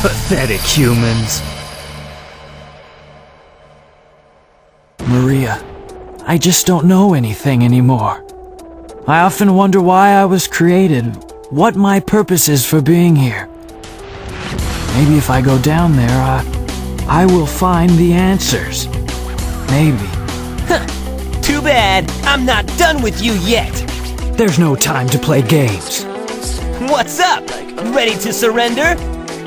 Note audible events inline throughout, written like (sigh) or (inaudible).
Pathetic humans. Maria, I just don't know anything anymore. I often wonder why I was created, what my purpose is for being here. Maybe if I go down there, I, I will find the answers. Maybe. Too bad. I'm not done with you yet. There's no time to play games. What's up? Ready to surrender?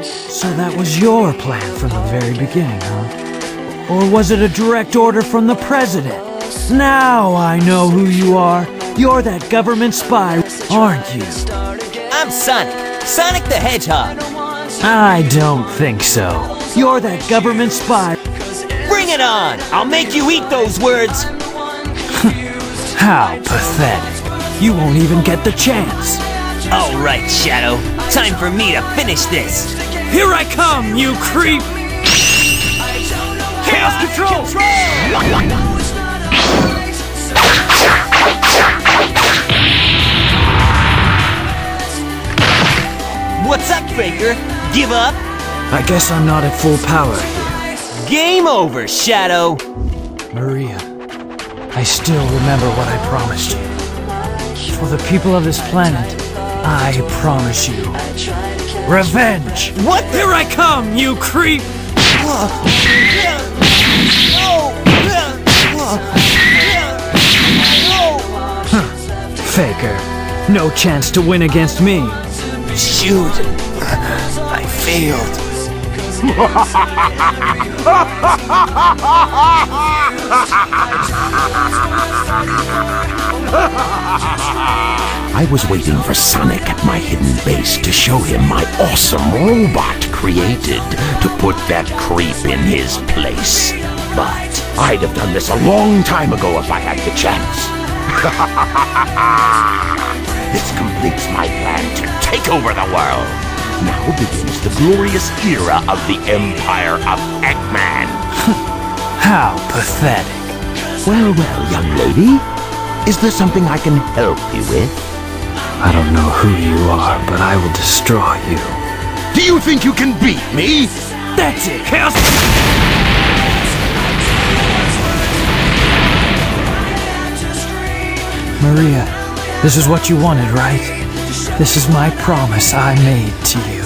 So that was your plan from the very beginning, huh? Or was it a direct order from the president? Now I know who you are. You're that government spy, aren't you? I'm Sonic. Sonic the Hedgehog. I don't think so. You're that government spy. Bring it on! I'll make you eat those words! (laughs) How pathetic. You won't even get the chance. Alright, Shadow. Time for me to finish this. Here I come, you creep! Chaos Control! What's up, Faker? Give up? I guess I'm not at full power here. Game over, Shadow! Maria, I still remember what I promised you. For the people of this planet, I promise you. Revenge! What Here I come, you creep! Faker, no chance to win against me. Shoot! I failed. I was waiting for Sonic at my hidden base to show him my awesome robot created to put that creep in his place. But I'd have done this a long time ago if I had the chance. (laughs) this completes my plan to take over the world. Now begins the glorious era of the Empire of Eggman. (laughs) How pathetic. Well, well, young lady. Is there something I can help you with? I don't know who you are, but I will destroy you. Do you think you can beat me? That's it, Chaos! Maria, this is what you wanted, right? This is my promise I made to you.